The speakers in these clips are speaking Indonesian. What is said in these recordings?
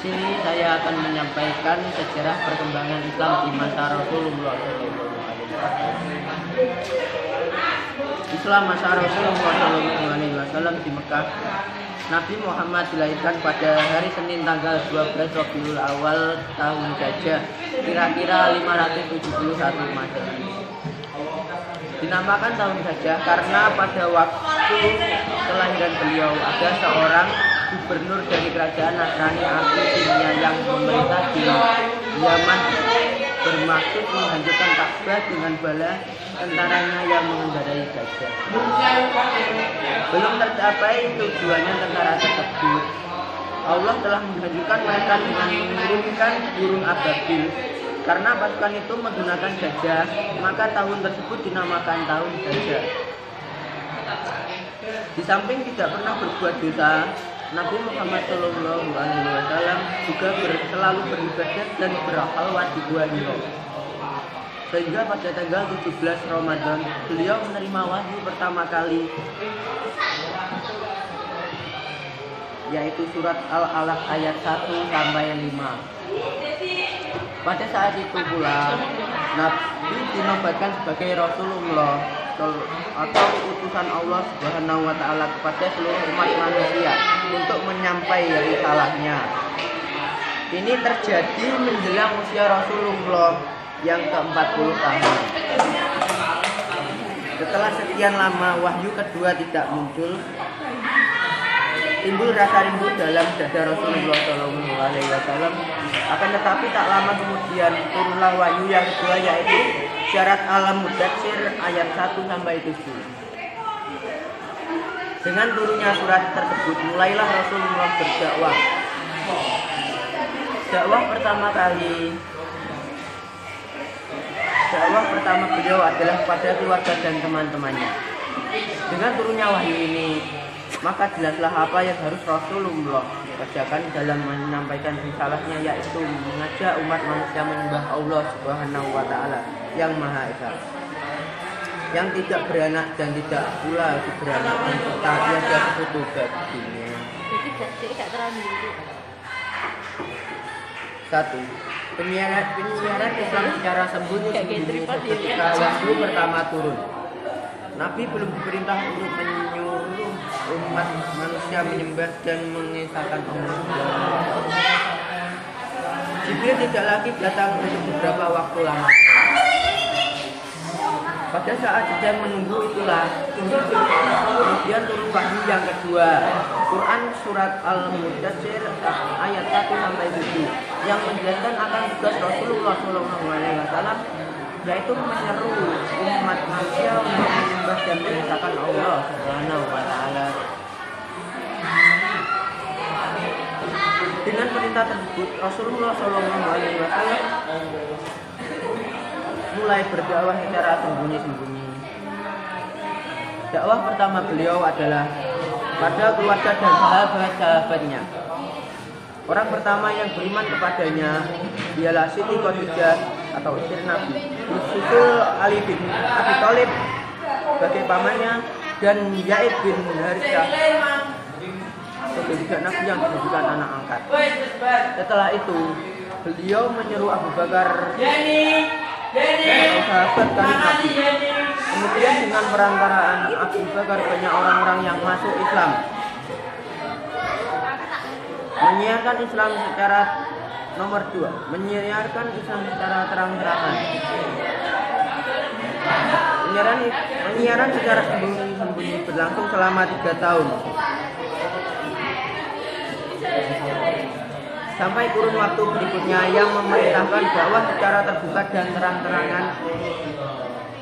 sini saya akan menyampaikan sejarah perkembangan Islam di masa Rasulullah. Islam masa Rasulullah SAW di Mekah. Nabi Muhammad dilahirkan pada hari Senin tanggal 12 Rabiul Awal tahun gajah kira-kira 571 Masehi. Dinamakan tahun gajah karena pada waktu kelahiran beliau ada seorang gubernur dari kerajaan Nasrani Abyssinia yang memerintah di Yaman bermaksud menghancurkan Ka'bah dengan bala tentaranya yang mengendarai gajah. Belum tercapai tujuannya tentara tersebut. Allah telah menghancurkan mereka dengan mengirimkan burung ababil. Karena pasukan itu menggunakan gajah, maka tahun tersebut dinamakan tahun gajah. Di samping tidak pernah berbuat dosa, Nabi Muhammad Shallallahu Alaihi Wasallam juga ber, selalu beribadah dan di Gua Hiro. Sehingga pada tanggal 17 Ramadan beliau menerima wahyu pertama kali yaitu surat Al-Alaq ayat 1 sampai 5. Pada saat itu pula Nabi dinobatkan sebagai Rasulullah atau utusan Allah Subhanahu wa taala kepada seluruh umat manusia untuk menyampaikan risalahnya. Ini terjadi menjelang usia Rasulullah yang ke-40 tahun. Setelah sekian lama wahyu kedua tidak muncul, timbul rasa rindu dalam dada Rasulullah Shallallahu Alaihi Wasallam. Akan tetapi tak lama kemudian turunlah wahyu yang kedua yaitu syarat alam mudatsir ayat 1 sampai 7. Dengan turunnya surat tersebut mulailah Rasulullah berdakwah. Dakwah pertama kali dakwah pertama beliau adalah kepada keluarga dan teman-temannya. Dengan turunnya wahyu ini, maka jelaslah apa yang harus Rasulullah kerjakan dalam menyampaikan risalahnya yaitu mengajak umat manusia menyembah Allah Subhanahu wa taala yang Maha Esa. Yang tidak beranak dan tidak pula beranak dan serta tiada sekutu baginya. Satu, penyiaran penyiaran Islam secara sembunyi-sembunyi ketika wahyu pertama turun. Nabi belum diperintah untuk menyuruh umat manusia menyembah dan mengesahkan Allah. Jibril tidak lagi datang untuk beberapa waktu lamanya. Pada saat sedang menunggu itulah kemudian turun wahyu yang kedua Quran surat Al-Mudassir ayat 1 sampai 7 yang menjelaskan akan tugas Rasulullah SAW yaitu menyeru umat manusia untuk menyembah dan mengesahkan Allah Subhanahu wa taala. Dengan perintah tersebut Rasulullah SAW mulai berdakwah secara sembunyi-sembunyi. Dakwah pertama beliau adalah pada keluarga dan sahabat-sahabatnya. Orang pertama yang beriman kepadanya ialah Siti Khadijah atau istri Nabi. Disusul Ali bin Abi Thalib sebagai pamannya dan Yaid bin Harithah sebagai juga Nabi yang dijadikan anak angkat. Setelah itu, beliau menyeru Abu Bakar sahabat Nabi. Kemudian dengan perantaraan Abu Bakar banyak orang-orang yang masuk Islam. Menyiarkan Islam secara nomor dua, menyiarkan Islam secara terang-terangan. Penyiaran, penyiaran secara sembunyi-sembunyi berlangsung selama tiga tahun. Sampai kurun waktu berikutnya yang memerintahkan dakwah secara terbuka dan terang-terangan.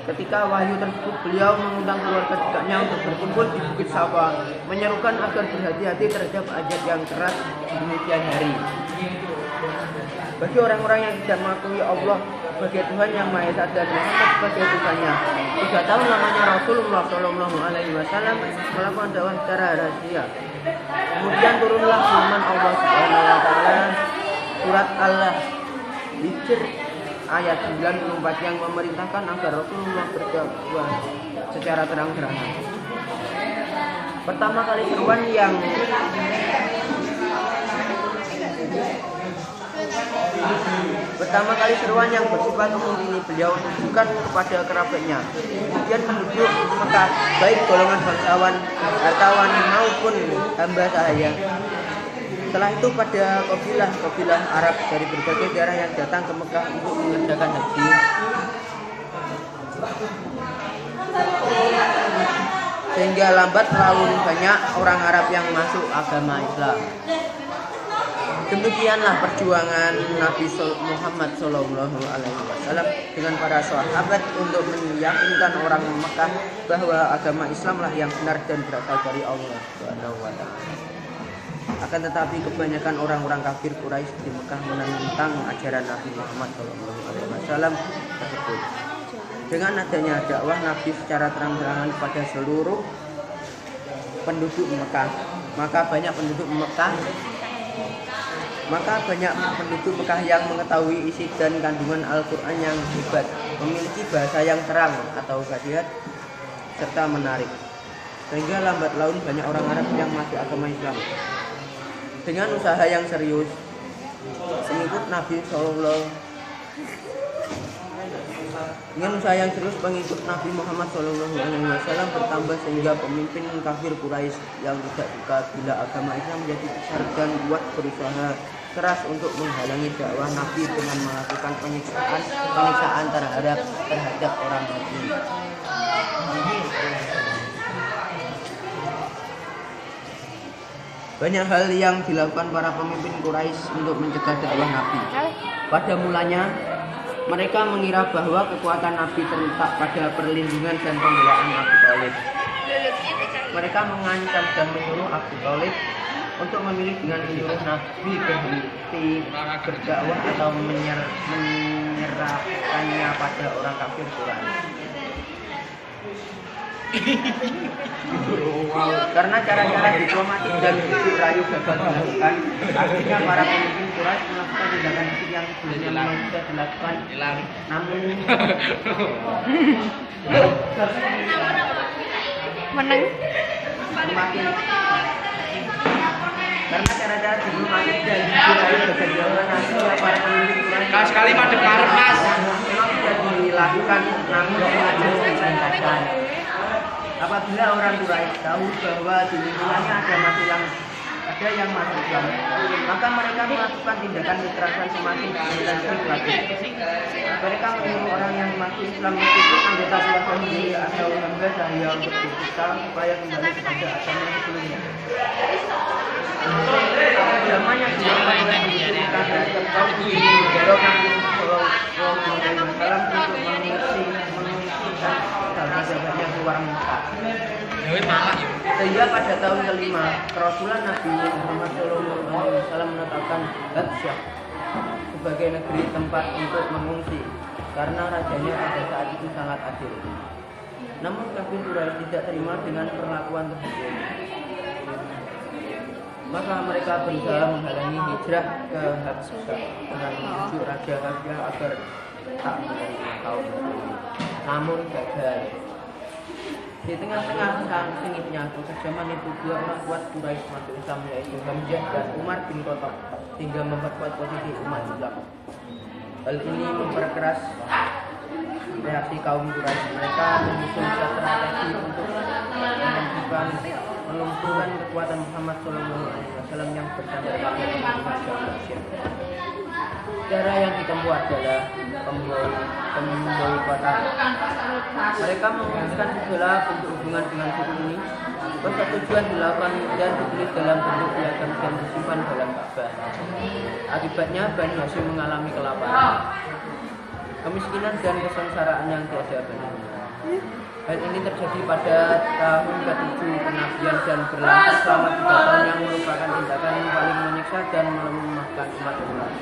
Ketika wahyu tersebut, beliau mengundang keluarga dekatnya untuk berkumpul di Bukit Sawa, menyerukan agar berhati-hati terhadap ajat yang keras di demikian hari. Bagi orang-orang yang tidak mengakui Allah sebagai Tuhan yang Maha Esa dan Muhammad sebagai Tuhannya, tiga tahun lamanya Rasulullah Shallallahu Alaihi Wasallam melakukan dakwah secara rahasia. Kemudian turunlah firman Allah Subhanahu wa taala surat Allah Hijr ayat 94 yang memerintahkan agar Rasulullah berdakwah secara terang-terangan. Pertama kali seruan yang Pertama kali seruan yang bersifat umum ini beliau tujukan kepada kerabatnya. Kemudian penduduk Mekah, baik golongan bangsawan, hartawan maupun hamba sahaya. Setelah itu pada kabilah-kabilah Arab dari berbagai daerah yang datang ke Mekah untuk mengerjakan haji. Sehingga lambat laun banyak orang Arab yang masuk agama Islam. Demikianlah perjuangan Nabi Muhammad Shallallahu Alaihi Wasallam dengan para sahabat untuk meyakinkan orang Mekah bahwa agama Islamlah yang benar dan berasal dari Allah Subhanahu Wa Taala. Akan tetapi kebanyakan orang-orang kafir Quraisy di Mekah menentang ajaran Nabi Muhammad Shallallahu Alaihi Wasallam tersebut. Dengan adanya dakwah Nabi secara terang-terangan pada seluruh penduduk Mekah, maka banyak penduduk Mekah maka banyak penduduk Mekah yang mengetahui isi dan kandungan Al-Quran yang hebat, memiliki bahasa yang terang atau badiat, serta menarik. Sehingga lambat laun banyak orang Arab yang masuk agama Islam. Dengan usaha yang serius, pengikut Nabi Shallallahu dengan usaha yang serius pengikut Nabi Muhammad Shallallahu Alaihi Wasallam bertambah sehingga pemimpin kafir Quraisy yang tidak suka bila agama Islam menjadi besar dan kuat berusaha keras untuk menghalangi dakwah Nabi dengan melakukan penyiksaan penyiksaan terhadap terhadap orang Nabi. Banyak hal yang dilakukan para pemimpin Quraisy untuk mencegah dakwah Nabi. Pada mulanya, mereka mengira bahwa kekuatan Nabi terletak pada perlindungan dan pembelaan Abu Talib. Mereka mengancam dan menyuruh Abu Talib untuk memilih dengan menyuruh Nabi berhenti berdakwah atau menyer, menyerahkannya pada orang kafir Quraisy. Karena cara-cara diplomatik dan bujuk rayu gagal dilakukan, akhirnya para pemimpin Quraisy melakukan tindakan yang sebelumnya sudah dilakukan. Namun menang. Semakin karena cara-cara diplomatik dan bujuk rayu gagal dilakukan, akhirnya para pemimpin Kau sekali madep karep memang sudah dilakukan, namun sengaja dilancarkan. Apabila orang Quraisy tahu bahwa di lingkungannya ada yang ada yang masuk Islam, maka mereka melakukan tindakan kekerasan semakin intensif lagi. Mereka menyuruh orang yang masuk Islam meskipun anggota keluarga sendiri atau hamba sahaya untuk berkita supaya kembali kepada agama sebelumnya. Agama yang dilakukan oleh Mekah terhadap kaum muslimin mendorong Nabi Sallallahu Alaihi Wasallam untuk mengungsi mengungsi dan sahabat-sahabatnya keluar Mekah. Dewi malah. Sehingga pada tahun kelima, kerasulan Nabi Muhammad SAW menetapkan Hadsyah sebagai negeri tempat untuk mengungsi karena rajanya pada saat itu sangat adil. Namun kafir Quraisy tidak terima dengan perlakuan tersebut. Maka mereka berusaha menghalangi hijrah ke Habsah dengan membujuk Raja Habsah agar tak menerima kaum muslimin. Namun gagal. Di tengah-tengah sang sengitnya kekejaman itu dua orang kuat Quraisy masuk Islam yaitu Hamzah dan Umar bin Khattab hingga memperkuat posisi umat Islam. Hal ini memperkeras reaksi kaum Quraisy. Mereka menyusun strategi untuk menentukan melumpuhkan kekuatan Muhammad Shallallahu Alaihi Wasallam yang bersandar. Cara yang ditempuh adalah pemboi pemboi kota. Mereka memutuskan segala bentuk hubungan dengan suku ini. Persetujuan dilakukan dan ditulis dalam bentuk piagam dan disimpan dalam Ka'bah. Akibatnya Bani Hashim mengalami kelaparan, kemiskinan dan kesengsaraan yang tiada bandingnya. Hal ini terjadi pada tahun ke-7 kenabian dan berlangsung selama tiga tahun yang merupakan tindakan yang paling menyiksa dan melemahkan umat.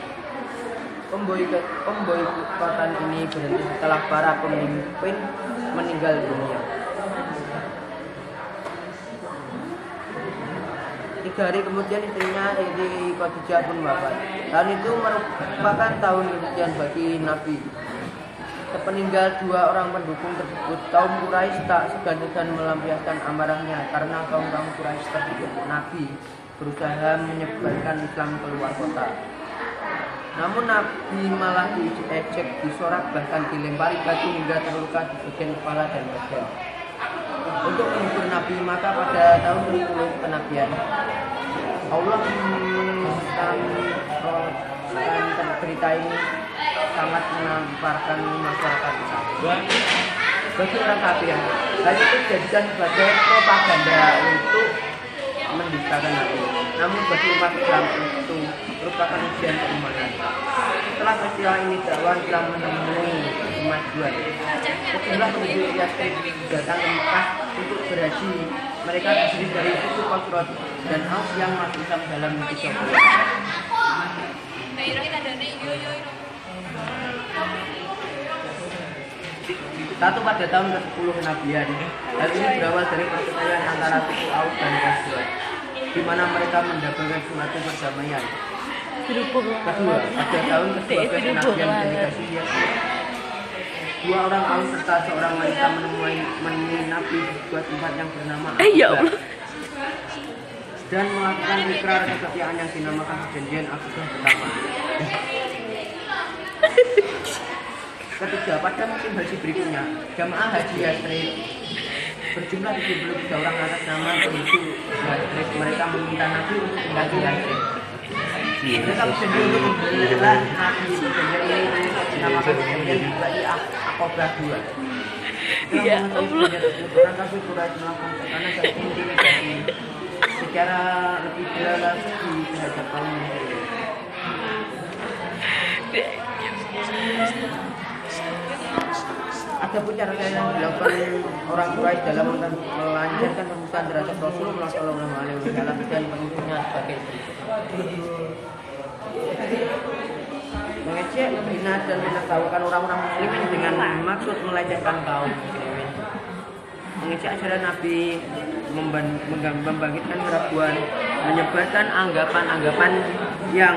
Pemboikot pemboikotan ini berhenti setelah para pemimpin meninggal dunia. Tiga hari kemudian istrinya Siti Khadijah pun wafat. Tahun itu merupakan tahun kesucian bagi Nabi. Sepeninggal dua orang pendukung tersebut, kaum Quraisy tak segan-segan melampiaskan amarahnya karena kaum-kaum Quraisy tersebut Nabi berusaha menyebarkan Islam keluar kota. Namun Nabi malah diejek, disorak, bahkan dilempari batu hingga terluka di bagian kepala dan badan. Untuk menghibur Nabi maka pada tahun 10 kenabian Allah menuliskan berita ini sangat menamparkan masyarakat kita. Bagi orang kafir, hal itu dijadikan sebagai propaganda untuk mendustakan Nabi. Namun bagi umat Islam itu merupakan ujian keimanan. Setelah peristiwa ini dakwah Islam menemui kemajuan. Sejumlah penduduk Yathrib datang ke Mekah untuk berhaji. Mereka terdiri dari suku Khosroj dan Aus yang masuk Islam dalam tiga bulan. Satu pada tahun ke-10 kenabian. Hal ini berawal dari perceraian antara suku Aus dan Khosroj di mana mereka mendapatkan suatu perdamaian. Kedua, pada tahun ke-12 kenabian delegasi Yathrib Dua orang Aus serta seorang wanita menemui, menemui Nabi di sebuah tempat yang bernama Eh, ya. Allah. dan melakukan ikrar kesetiaan yang dinamakan perjanjian Aqabah pertama. Ketiga, pada musim haji berikutnya, jamaah haji Yathrib berjumlah 73 orang atas nama penduduk Yathrib. Mereka meminta Nabi untuk tinggal di Yathrib. Mereka berjanji untuk membela Nabi ini dinamakan perjanjian Bai'ah Aqabah II. Ya Allah. Orang kafir Quraisy melakukan tekanan dan intimidasi secara lebih jelas lagi terhadap kaum muslimin. Ada pun cara yang dilakukan orang Quraisy dalam melancarkan pembukaan terhadap Rasulullah Shallallahu Alaihi Wasallam dan pengikutnya sebagai. Mengecek, menghina dan menertawakan orang-orang muslimin dengan maksud melecehkan kaum muslimin. Mengecek ajaran Nabi membangkitkan keraguan, menyebarkan anggapan-anggapan yang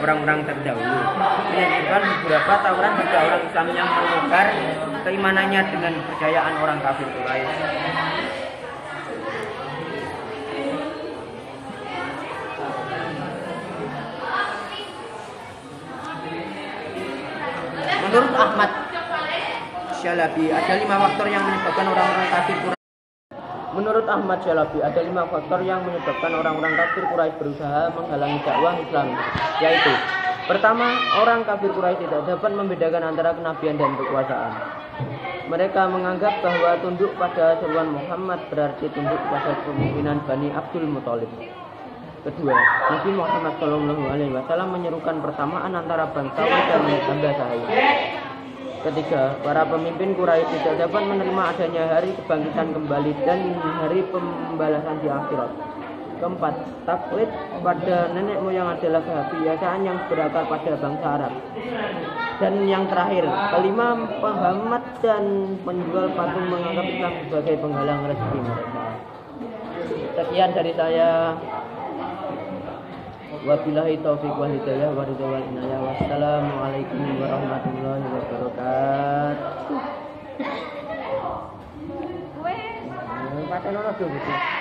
orang-orang terdahulu. Menyajikan beberapa tawaran pada orang Islam yang menukar keimanannya dengan kepercayaan orang kafir Quraisy. Menurut Ahmad Syalabi, ada lima faktor yang menyebabkan orang-orang kafir Quraisy Menurut Ahmad Syalabi, ada lima faktor yang menyebabkan orang-orang kafir Quraisy berusaha menghalangi dakwah Islam, yaitu pertama, orang kafir Quraisy tidak dapat membedakan antara kenabian dan kekuasaan. Mereka menganggap bahwa tunduk pada seruan Muhammad berarti tunduk pada kepemimpinan Bani Abdul Muthalib. Kedua, Nabi Muhammad Shallallahu Alaihi Wasallam menyerukan persamaan antara bangsawan dan hamba sahaya. Ketiga, para pemimpin Quraisy tidak dapat menerima adanya hari kebangkitan kembali dan hari pembalasan di akhirat. Keempat, taklid pada nenek moyang adalah kebiasaan yang berakar pada bangsa Arab. Dan yang terakhir, kelima, pengamat dan penjual patung menganggap Islam sebagai penghalang rezeki mereka. Sekian dari saya. Wabillahi taufiq wal hidayah wa ridha wal inayah. Wassalamualaikum warahmatullahi wabarakatuh. Paten ono tuh gitu.